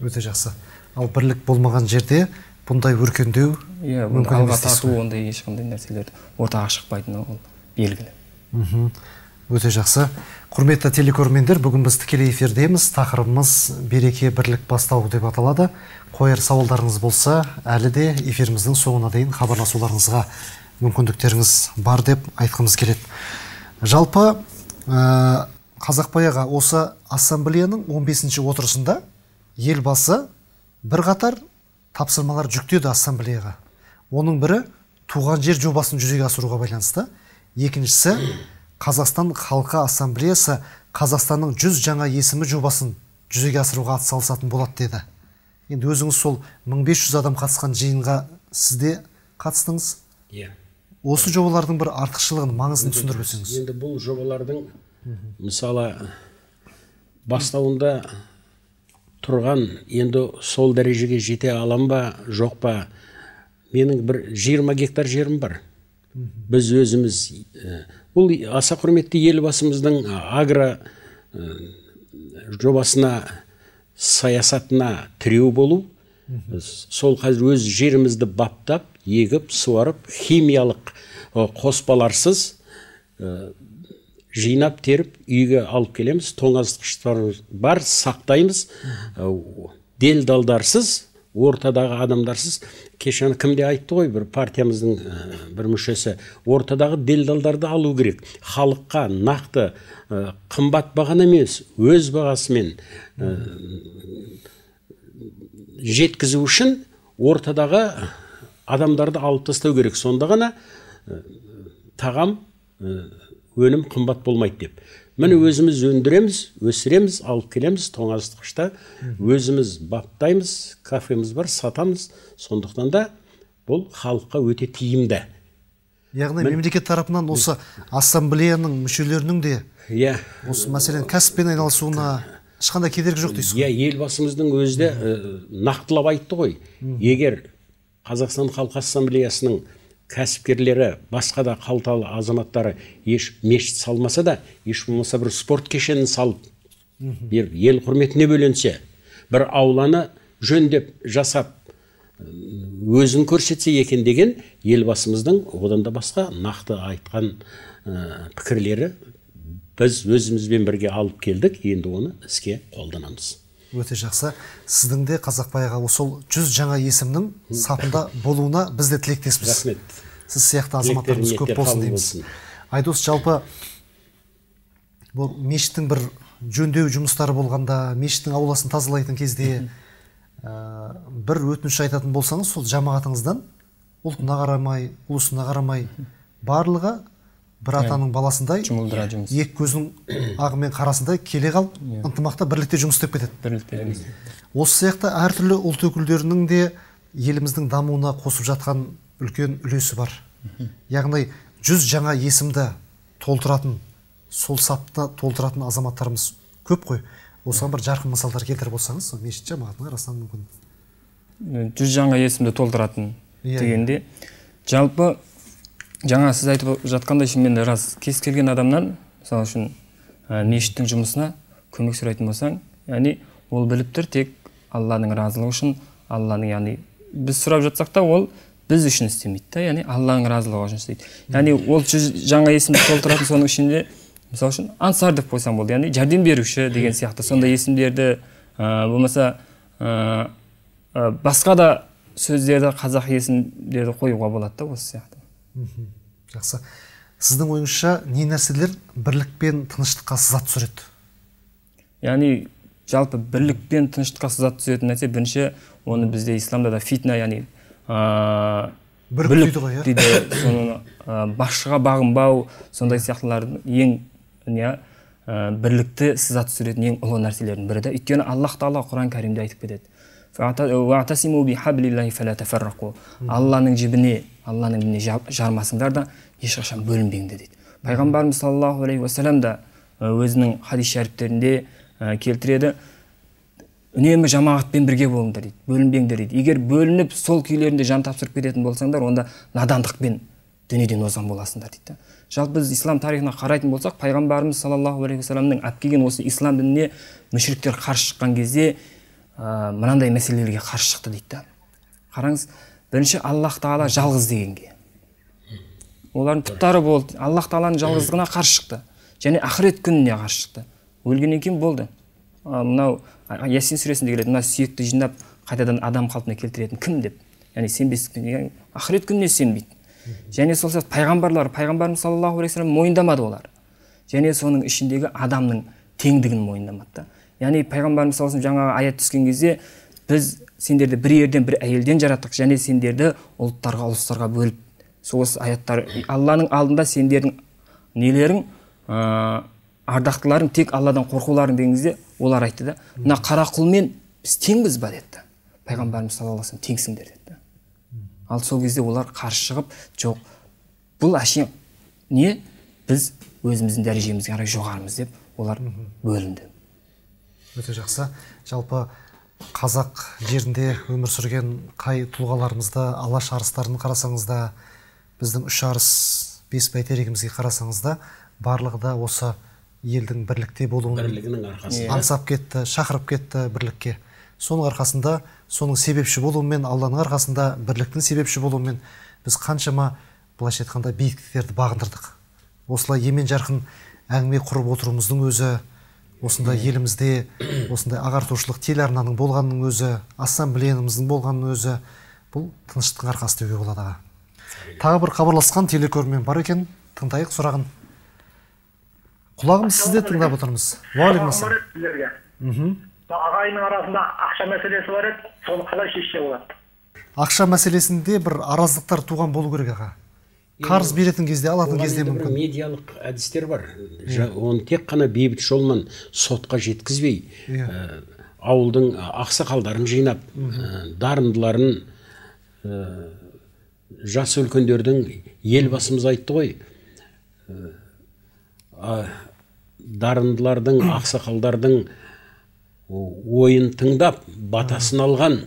Өте жақсы. Ал бірлік болмаған жерде бұндай өркендеу иә мүмкін алға тарту ондай ешқандай нәрселер ортаға шықпайтыны ол белгілі. Мхм. Өте жақсы. Құрметті телекөрермендер бүгін біз тікелей эфирдеміз. Тақырыбымыз береке бірлік бастау деп аталады. Қояр сауалдарыңыз болса әлі де эфиріміздің соңына дейін хабарласуларыңызға мүмкіндіктеріңіз бар деп айтқымыз келеді. Жалпы ә, қазақбай аға осы ассамблеяның 15-ші отырысында елбасы бірқатар тапсырмалар жүктеді ассамблеяға. Оның бірі туған жер жобасын жүзеге асыруға байланысты. Екіншісі қазақстан халқы ассамблеясы қазақстанның жүз жаңа есімі жобасын жүзеге асыруға атсалысатын болады деді. Енді өзіңіз сол 1500 адам қатысқан жиынға сіз де қатыстыңыз. Иә. Осы жобалардың бір артықшылығын маңызын түсіндіріп өтсеңіз. Енді бұл жобалардың мысалы бастауында тұрған енді сол дәрежеге жете алам ба жоқ па? Менің бір 20 гектар жерім бар. Біз өзіміз ә, бұл аса құрметті елбасымыздың агро жобасына саясатына тіреу болу. Сол қазір өз жерімізді баптап егіп суарып химиялық қоспаларсыз жинап теріп үйге алып келеміз. Тоңазытқыштар бар сақтаймыз. Делдалдарсыз ортадағы адамдарсыз. Кеше кімде айтты ғой? Бір партиямыздың ә, бір мүшесі. Ортадағы делдалдарды алу керек. Халыққа нақты ә, қымбат бағаны емес өз бағасымен ә, жеткізу үшін ортадағы адамдарды алып тастау керек. Сонда ғана тағам өнім қымбат болмайды деп. Міне өзіміз өндіреміз өсіреміз алып келеміз тоңазытқышта. Өзіміз баптаймыз кафеміз бар сатамыз. Сондықтан да бұл халыққа өте тиімді. Яғни мемлекет тарапынан осы ассамблеяның мүшелерінің де иә. осы мәселен кәсіппен айналысуына ешқандай кедергі жоқ дейсіз ғой? Иә елбасымыздың өзі де ә, нақтылап айтты ғой. Егер қазақстан халқы ассамблеясының кәсіпкерлері басқа да қалталы азаматтары еш мешіт салмаса да еш болмаса бір спорт кешенін салып бір ел құрметіне бөленсе бір ауланы жөндеп жасап өзін көрсетсе екен деген елбасымыздың одан да басқа нақты айтқан ә, пікірлері біз өзімізбен бірге алып келдік. Енді оны іске қолданамыз. Өте жақсы. Сіздің де қазақбай аға сол жүз жаңа есімнің сапында болуына біз де тілектеспіз. Рахмет. Сіз сияқты азаматтарымыз көп болсын дейміз. айдос жалпы бұл мешіттің бір жөндеу жұмыстары болғанда мешіттің ауласын тазалайтын кезде ә, бір өтініш айтатын болсаңыз сол жамағатыңыздан ұлтына қарамай ұлысына қарамай барлығы бір атаның баласындай жұмылдыра жұмыс. екі көзінің ағы мен қарасындай келе қалып ынтымақта бірлікте жұмыс істеп кетеді. Бірлікте осы сияқты әртүрлі ұлт өкілдерінің де еліміздің дамуына қосып жатқан үлкен үлесі бар. Яғни жүз жаңа есімді толтыратын сол сапта толтыратын азаматтарымыз көп қой. Осыған бір жарқын мысалдар келтіріп отырсаңыз сол мешіт жамағатының арасынан мүмкін. Жүз жаңа есімді толтыратын Иә, дегенде жалпы жаңа сіз айтып жатқандай шынымен де рас кез келген адамнан мысалы үшін ә, мешіттің жұмысына көмек сұрайтын болсаң яғни ол біліп тұр тек алланың разылығы үшін алланың яғни біз сұрап жатсақ та ол біз үшін істемейді да яғни алланың разылығы үшін істейді. Яғни ол жүз жаңа есімді толтыратын соның ішінде мысалы үшін ансар деп қойсаң болды яғни жәрдем беруші деген сияқты. Сондай есімдерді ә, болмаса ә, ә, басқа да сөздерді қазақ есімдерді қоюға болады да осы сияқты. Жақсы. Сіздің ойыңызша не нәрселер бірлік пен тыныштыққа сызат түсіреді? Яғни жалпы бірлік пен тыныштыққа сызат түсетін нәрсе бірінші оны бізде исламда да фитна яғни ә, бүлік дейді ғой, иә? дейді. Соны ә, басшыға бағынбау сондай сияқтылардың ең не ә, бірлікті сызат түсіретін ең ұлы нәрселердің бірі да өйткені аллах тағала құран кәрімде айтып кетеді. Алланың жібіне алланың дініне жа- жармасыңдар да ешқашан бөлінбеңдер дейді. Пайғамбарымыз саллаллаху алейхи уассалам да өзінің хадис шәріптерінде келтіреді. Үнемі жамағатпен бірге болыңдар дейді. Бөлінбеңдер дейді. Егер бөлініп сол күйлерінде жан тапсырып кететін болсаңдар онда надандықпен дүниеден озған боласыңдар дейді жалпы біз ислам тарихына қарайтын болсақ пайғамбарымыз саллаллаху алейхи уассаламның алып осы ислам дініне мүшриктер қарсы шыққан кезде ә, мынандай мәселелерге қарсы шықты дейді да. Қараңыз бірінші аллах тағала жалғыз дегенге. Олардың тұттары болды. Аллах тағаланың жалғыздығына қарсы шықты. Және ақырет күніне қарсы шықты. Өлгеннен кейін болды. Мынау ясин сүресінде келеді. Мына сүйекті жинап қайтадан адам қалпына келтіретін кім деп. Яғни сенбестік яғни ақырет күніне сенбейді. Және сол сияқты пайғамбарлар пайғамбарымыз саллаллаху алейхи вассалам мойындамады олар. Және соның ішіндегі адамның теңдігін мойындамады да. Яғни пайғамбарымыз саллаллаху алейхи жаңағы аят түскен кезде біз сендерді бір ерден бір әйелден жараттық және сендерді ұлттарға ұлыстарға бөліп. Сол осы аяттар алланың алдында сендердің нелерің ә, ардақтыларың тек алладан қорқуларың деген кезде олар айтты да мына қара құлмен біз теңбіз ба? деді пайғамбарымыз саллаллаху алейхи вассалам теңсіңдер деді да ал сол кезде олар қарсы шығып жоқ бұл әшейін не? Біз өзіміздің дәрежемізге қарай жоғарымыз деп олар бөлінді. Өте жақсы. Жалпы қазақ жерінде өмір сүрген қай тұлғаларымызды алаш арыстарын қарасаңыз да біздің үш арыс бес бәйтерегімізге қарасаңыз да барлығы да осы елдің бірлікте болуын бірлігінің арқасында. Аңсап кетті шақырып кетті бірлікке. Соның арқасында соның себепші болуымен алланың арқасында бірліктің себепші болуымен біз қаншама былайша айтқанда биіктіктерді бағындырдық. Осылай емен жарқын әңгіме құрып отыруымыздың өзі осындай елімізде осындай ағартушылық телеарнаның болғанының өзі ассамблеямыздың болғанының өзі бұл тыныштықтың арқасы деуге болады аға. Тағы бір хабарласқан телекөрермен бар екен. Тыңдайық сұрағын. Құлағымыз сізде тыңдап отырмыз. Уағалейкум бар еді сіздерге. Мхм. Ағайынның арасында ақша мәселесі бар еді. Соны қалай шешсе болады? Ақша мәселесінде бір араздықтар туған болу керек аға. Қарыз беретін кезде алатын кезде мүмкін. медиалық әдістер бар. Оны тек қана бейбіт жолмен сотқа жеткізбей Иә. ә, ауылдың ақсақалдарын жинап ә, дарындыларын ә, жас үлкендердің елбасымыз айтты ғой. Ә, дарындылардың ақсақалдардың ойын тыңдап батасын алған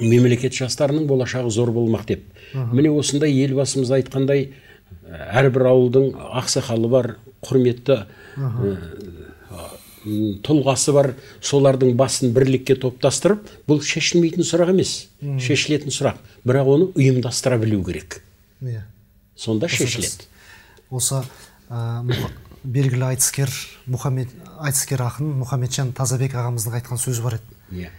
мемлекет жастарының болашағы зор болмақ деп міне осындай елбасымыз айтқандай әрбір ауылдың ақсақалы бар құрметті ә, тұлғасы бар солардың басын бірлікке топтастырып бұл шешілмейтін сұрақ емес шешілетін сұрақ. Бірақ оны ұйымдастыра білу керек. Иә. Сонда шешіледі. осы ә, белгілі айтыскер мұхаммед айтыскер ақын мұхамеджан тазабек ағамыздың айтқан сөзі бар еді. Иә.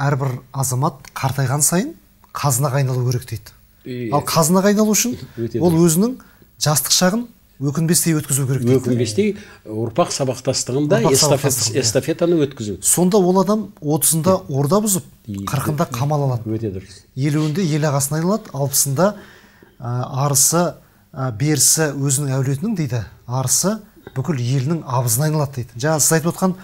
Әрбір азамат қартайған сайын қазынаға айналу керек дейді. Иә. ал қазынаға айналу үшін ол өзінің жастық шағын өкінбестей өткізу керек дейді. Өкінбестей ұрпақ сабақтастығында сабақтастығында. эстафетаны өткізу. Сонда ол адам отызында орда бұзып қырқында қамал алады. Өте дұрыс. Елуінде ел ағасына айналады алпысында арысы берісі өзінің әулетінің дейді арысы бүкіл елінің абызына айналады дейді. Жаңа сіз айтып отқан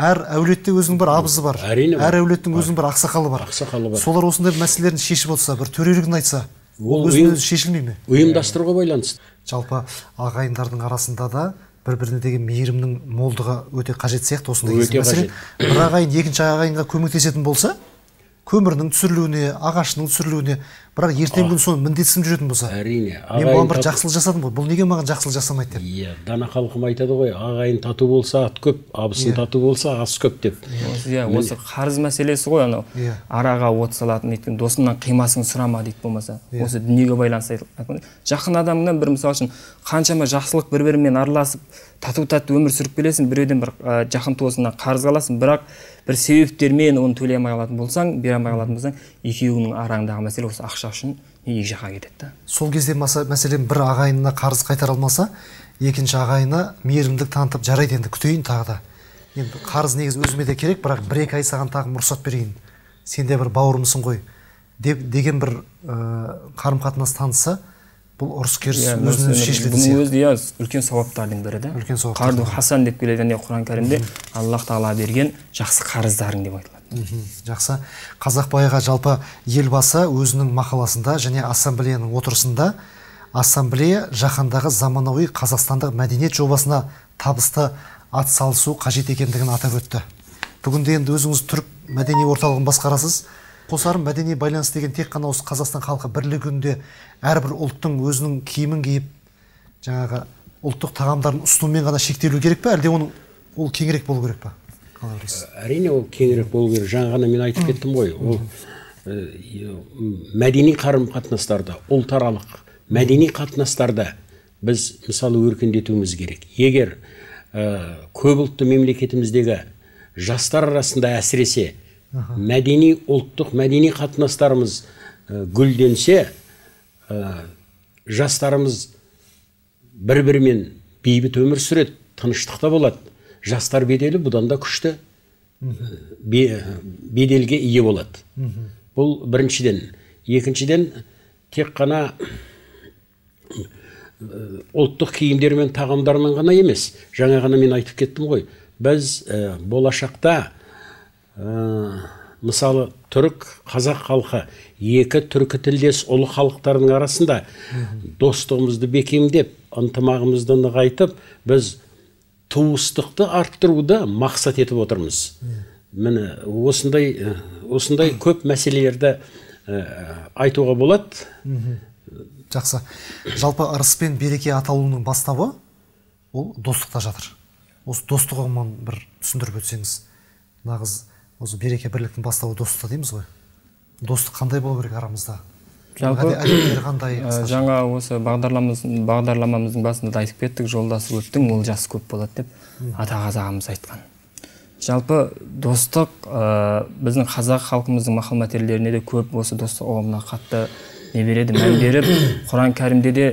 әр әулетте өзінің бір абызы бар. Әрине әр әулеттің өзінің бір ақсақалы бар. Ақсақалы бар. солар осындай мәселелерін шешіп отырса бір төрелігін айтса ол өзінен өзі шешілмей ме? ұйымдастыруға байланысты. Жалпы ағайындардың арасында да бір біріне деген мейірімнің молдығы өте қажет сияқты осындай Өте кезде. Мәселен бір ағайын екінші ағайынға көмектесетін болса көмірінің түсірілуіне ағашының түсірілуіне бірақ ертеңгі күні соны міндетсініп жүретін болса әрине мен бұған бір жақсылық жасадым ғой. Бұл неге маған жақсылық жасамайды деп? Иә дана халқым айтады ғой ағайын тату болса ат көп абысын тату болса ас көп деп. Осы иә осы қарыз мәселесі ғой анау. Иә. араға от салатын өйткені досыңнан қимасың сұрама дейді болмаса. Осы дүниеге байланысты жақын адамыңнан бір мысалы үшін қаншама жақсылық бір бірімен араласып тату тәтті өмір сүріп келесің біреуден бір ә, жақын туысыңнан қарыз аласың бірақ бір себептермен оны төлей алмай қалатын болсаң бере алмай қалатын болсаң екеуіңнің араңдағы мәселе осы ақша үшін екі жаққа кетеді да сол кезде мәселен бір ағайынына қарыз қайтара алмаса екінші ағайыны мейірімділік танытып жарайды енді күтейін тағы да. Енді қарыз негізі өзіме де керек бірақ бір екі ай саған тағы рұқсат берейін сен де бір бауырымсың ғой деп деген бір қарым қатынас танытса бұл ұрыс керіс Иә, өзінен өзі шешілетін бұның өзі иә үлкен сауаптардың бірі да Үлкен сауаптардың қарду хасан деп келеді яғни құран кәрімде? Аллах тағала берген жақсы қарыздарың деп айтылады. Мхм, жақсы. Қазақ байға жалпы елбасы өзінің мақаласында және ассамблеяның отырысында ассамблея жаһандағы заманауи қазақстандық мәдениет жобасына табысты атсалысу қажет екендігін атап өтті. Бүгінде енді өзіңіз түрік мәдени орталығын басқарасыз. Қосарым мәдени байланыс деген тек қана осы қазақстан халқы бірлігі күнінде әрбір ұлттың өзінің киімін киіп жаңағы ұлттық тағамдарын ұсынумен ғана шектелу керек пе? әлде оның ол кеңірек болу керек па? Қалай ойлайсыз? Әрине ол кеңірек болу керек. Жаңа ғана мен айтып кеттім ғой. Ол ә, мәдени қарым қатынастарды ұлтаралық мәдени қатынастарды біз мысалы өркендетуіміз керек. Егер ә, көпұлтты мемлекетіміздегі жастар арасында әсіресе мәдени ұлттық мәдени қатынастарымыз ә, гүлденсе ә, жастарымыз бір бірімен бейбіт өмір сүреді тыныштықта болады. Жастар беделі бұдан да күшті бе- беделге ие болады. Бұл біріншіден. Екіншіден тек қана э, ұлттық киімдер мен тағамдармен ғана емес жаңа ғана мен айтып кеттім ғой. Біз э, болашақта э, мысалы түрік қазақ халқы екі түркі тілдес ұлы халықтардың арасында достығымызды бекемдеп ынтымағымызды нығайтып біз туыстықты арттыруды мақсат етіп отырмыз. Міне осындай э, осындай көп мәселелерді э, айтуға болады. Жақсы. Жалпы ырыс пен береке атаулының бастауы ол достықта жатыр. Осы достық ұғымын бір түсіндіріп өтсеңіз нағыз осы береке бірліктің бастауы достықта дейміз ғой достық қандай болу керек арамызда Жалпы, қандай жаңа осы бағдарламамыз бағдарламамыздың басында да айтып кеттік жолдасы көптің олжасы көп болады деп ата ағамыз айтқан жалпы достық ә, біздің қазақ халқымыздың мақал мәтелдеріне де көп осы достық ұғымына қатты не береді мән беріп құран кәрімде де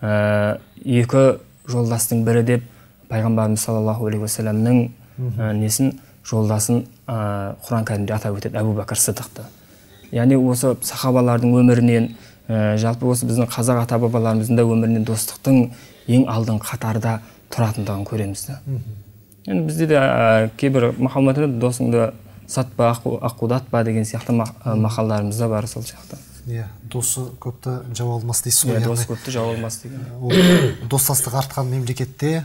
ә, екі жолдастың бірі деп пайғамбарымыз саллаллаху алейхи уассаламның ә, несін жолдасын ә, құран кәрімде атап өтеді әбу бәкір сыдықты. Яғни осы сахабалардың өмірінен ә, жалпы осы біздің қазақ ата бабаларымыздың да өмірінен достықтың ең алдын қатарда тұратындығын көреміз да. Енді бізде де ә, кейбір мақалматта досыңды сатпа аққу- аққудатпа деген сияқты ма- ә, мақалдарымыз да бар сол сияқты иә досы көпті жау алмас дейсіз ғой иә яғни. дос көпті жау алмас деген. Ол достастық артқан мемлекетте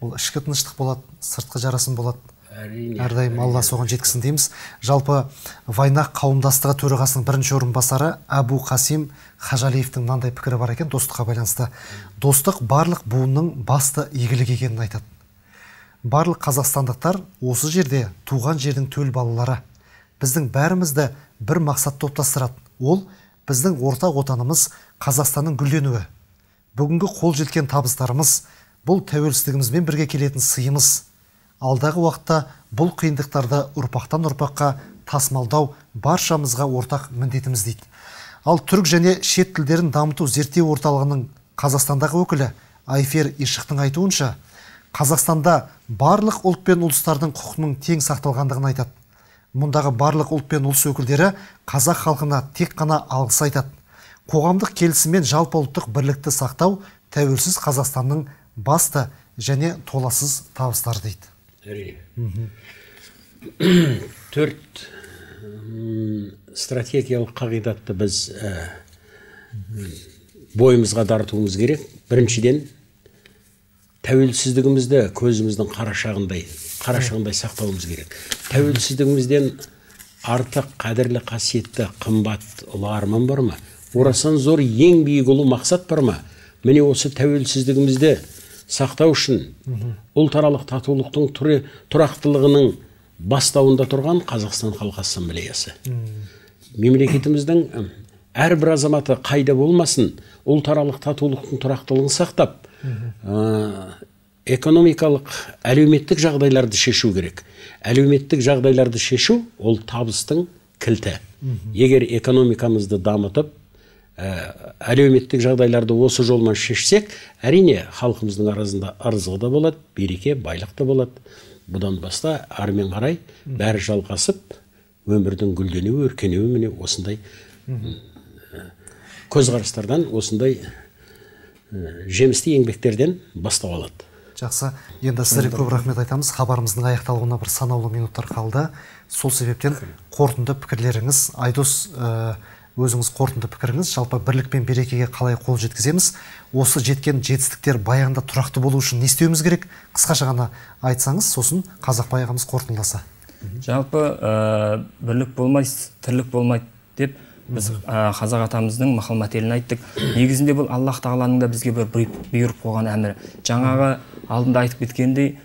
ол ішкі тыныштық болады сыртқы жарасым болады. Әрине әрдайым алла соған жеткізсін дейміз. Жалпы вайнақ қауымдастығы төрағасының бірінші орынбасары әбу қасим хажалиевтің мынандай пікірі бар екен достыққа байланысты. Достық барлық буынның басты игілігі екенін айтады. Барлық қазақстандықтар осы жерде туған жердің төл балалары. Біздің бәрімізді бір мақсат топтастырады ол біздің ортақ отанымыз қазақстанның гүлденуі. Бүгінгі қол жеткен табыстарымыз бұл тәуелсіздігімізбен бірге келетін сыйымыз. Алдағы уақытта бұл қиындықтарды ұрпақтан ұрпаққа тасымалдау баршамызға ортақ міндетіміз дейді. Ал түрік және шет тілдерін дамыту зерттеу орталығының қазақстандағы өкілі айфер ишықтың айтуынша қазақстанда барлық ұлт пен ұлыстардың құқығының тең сақталғандығын айтады. Мұндағы барлық ұлт пен ұлыс өкілдері қазақ халқына тек қана алғыс айтады. Қоғамдық келісім мен жалпы ұлттық бірлікті сақтау тәуелсіз қазақстанның басты және толассыз табыстары дейді. Әрине төрт стратегиялық қағидатты біз ә, бойымызға дарытуымыз керек. Біріншіден тәуелсіздігімізді көзіміздің қарашығындай қарашығындай сақтауымыз керек. Тәуелсіздігімізден артық қадірлі қасиетті қымбат ұлы арман бар ма? Орасан зор ең биік ұлы мақсат бар ма? Міне осы тәуелсіздігімізді сақтау үшін ұлтаралық татулықтың түрі, тұрақтылығының бастауында тұрған қазақстан халқы ассамблеясы. Мемлекетіміздің әрбір азаматы қайда болмасын ұлтаралық татулықтың тұрақтылығын сақтап экономикалық әлеуметтік жағдайларды шешу керек. Әлеуметтік жағдайларды шешу ол табыстың кілті. Егер экономикамызды дамытып әлеуметтік жағдайларды осы жолмен шешсек әрине халқымыздың арасында ырзығы да болады береке байлық та болады. Бұдан баста әрмен қарай бәрі жалғасып өмірдің гүлденуі өркенеуі міне осындай көзқарастардан осындай жемісті еңбектерден бастау алады. Жақсы. Енді сіздерге көп рахмет айтамыз. Хабарымыздың аяқталуына бір санаулы минуттар қалды. Сол себептен қорытынды пікірлеріңіз. Айдос өзіңіз қорытынды пікіріңіз. Жалпы бірлік пен берекеге қалай қол жеткіземіз? Осы жеткен жетістіктер баяғында тұрақты болу үшін не істеуіміз керек? Қысқаша ғана айтсаңыз сосын қазақбай ағамыз қорытындыласа. Жалпы ә, бірлік болмайды тірлік болмайды деп біз ә, қазақ атамыздың мақал мәтелін айттық. Негізінде бұл аллах тағаланың да бізге бір бұйырып қойған әмірі. Жаңағы алдында айтып кеткендей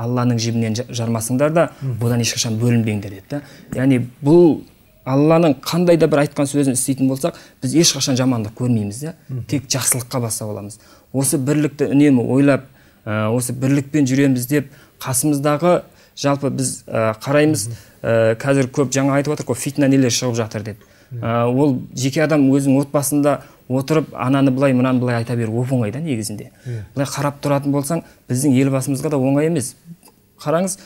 алланың жібінен жармасыңдар да бұдан ешқашан бөлінбеңдер деді да. Яғни бұл алланың қандай да бір айтқан сөзін істейтін болсақ біз ешқашан жамандық көрмейміз да тек жақсылыққа бастап аламыз осы бірлікті үнемі ойлап осы бірлікпен жүреміз деп қасымыздағы жалпы біз қараймыз ә, қазір көп жаңа айтып отыр ғой фитна нелер шығып жатыр деп. Ә, ол жеке адам өзінің отбасында отырып ананы былай мынаны былай айта беру оп оңай да негізінде. Былай қарап тұратын болсаң біздің елбасымызға да оңай емес. Қараңыз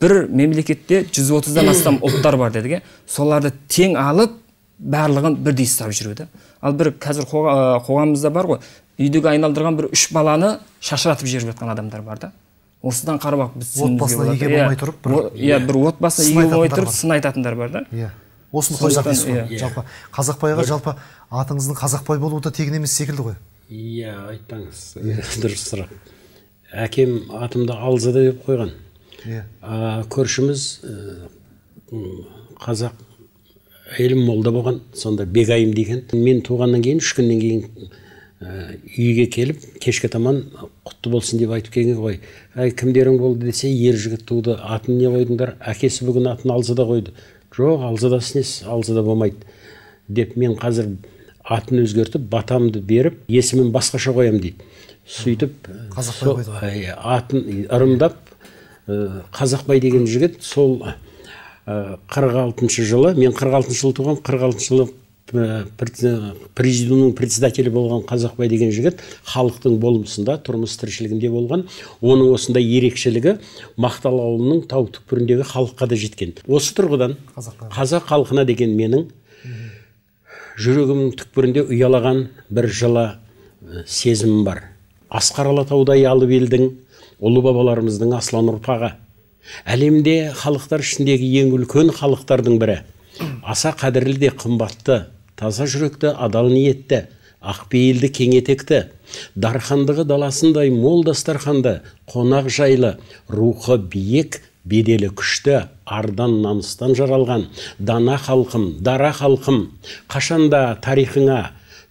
бір мемлекетте 130-дан астам ұлттар бар дедік иә соларды тең алып барлығын бірдей ұстап жүру да. Ал бір қазір қоғамымызда бар ғой үйдегі айналдырған бір үш баланы шашыратып жіберіп жатқан адамдар бар да. Осыдан қарап біз отбасына еге болмай тұрып иә бір отбасына еге болмай тұрып сын айтатындар бар да. Иә. Осыны қойсақ дейсіз ғой жалпы қазақбай аға жалпы атыңыздың қазақбай болуы да тегін емес секілді ғой. Иә айтпаңыз. Дұрыс сұрақ. Әкем атымды алзада деп қойған. Иә. Көршіміз қазақ әйелім молда болған сонда бегайым деген. Мен туғаннан кейін үш күннен кейін үйге келіп кешке таман құтты болсын деп айтып келген ғой. Әй кімдерің болды десе ер жігіт туды атын не қойдыңдар? Әкесі бүгін атын алзада қойды. Жоқ алзада несі алзада болмайды. Деп мен қазір атын өзгертіп батамды беріп есімін басқаша қоямын дейді. Сөйтіп қазақбай атын ырымдап қазақбай деген жігіт сол қырық алтыншы жылы мен қырық алтыншы жылы туғанмын қырық алтыншы жылы президиумның председателі болған қазақбай деген жігіт халықтың болмысында тұрмыс тіршілігінде болған оның осындай ерекшелігі мақтал ауылының тау түкпіріндегі халыққа да жеткен. Осы тұрғыдан қазақ халқына деген менің жүрегімнің түкпірінде ұялаған бір жылы сезімім бар. Асқар алатаудай алып елдің ұлы бабаларымыздың аслан ұрпағы. Әлемде халықтар ішіндегі ең үлкен халықтардың бірі. Аса қадірлі де қымбатты таза жүректі адал ниетті ақпейілді кең етекті дархандығы даласындай мол дастарханды қонақ жайлы рухы биік беделі күшті ардан намыстан жаралған дана халқым дара халқым қашанда тарихыңа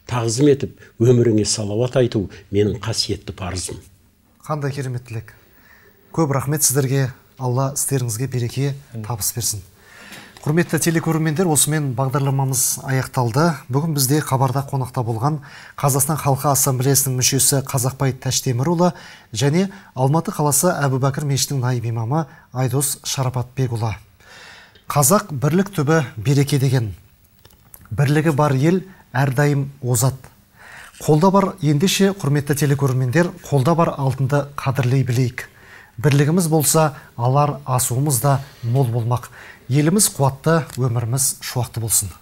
тағзым етіп өміріңе салауат айту менің қасиетті парызым. Қандай керемет тілек көп рахмет сіздерге. Алла істеріңізге береке табыс берсін. Құрметті телекөрермендер осымен бағдарламамыз аяқталды. Бүгін бізде хабарда қонақта болған қазақстан халқы ассамблеясының мүшесі қазақбай тәштемірұлы және алматы қаласы әбубәкір мешітінің наиб имамы айдос шарапатбекұлы. Қазақ бірлік түбі береке деген. Бірлігі бар ел әрдайым озат. Қолда бар ендеше құрметті телекөрермендер қолда бар алтынды қадірлей білейік. Бірлігіміз болса алар асуымыз да мол болмақ еліміз қуатты өміріміз шуақты болсын